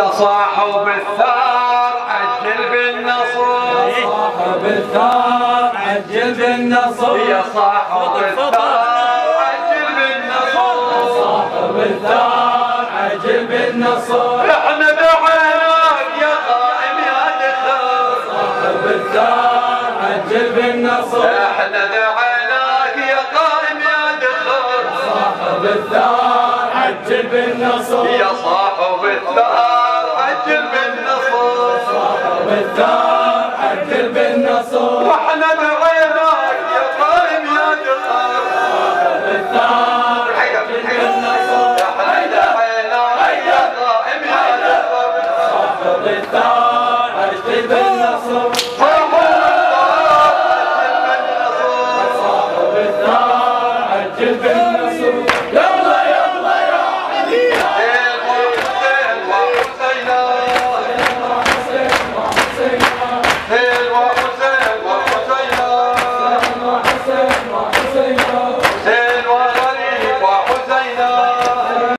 صاحب الثار عجل بالنصر. صاحب الثار عجل بالنصر. يا صاحب الثار عجل بالنصر. صاحب الثار عجل بالنصر. إحنا دعيناك يا قائم يا دخل صاحب الثار عجل بالنصر. إحنا دعيناك يا قائم يا دخل صاحب الثار عجل بالنصر. يا صاحب بالثار عدل بالنصر وإحنا معيناك يا قائم يا جسار بالثار عدل بالنصر حيدا حيدا حيدا قائم يا جسار بالثار عدل بالنصر بالنصر بالنصر بالنصر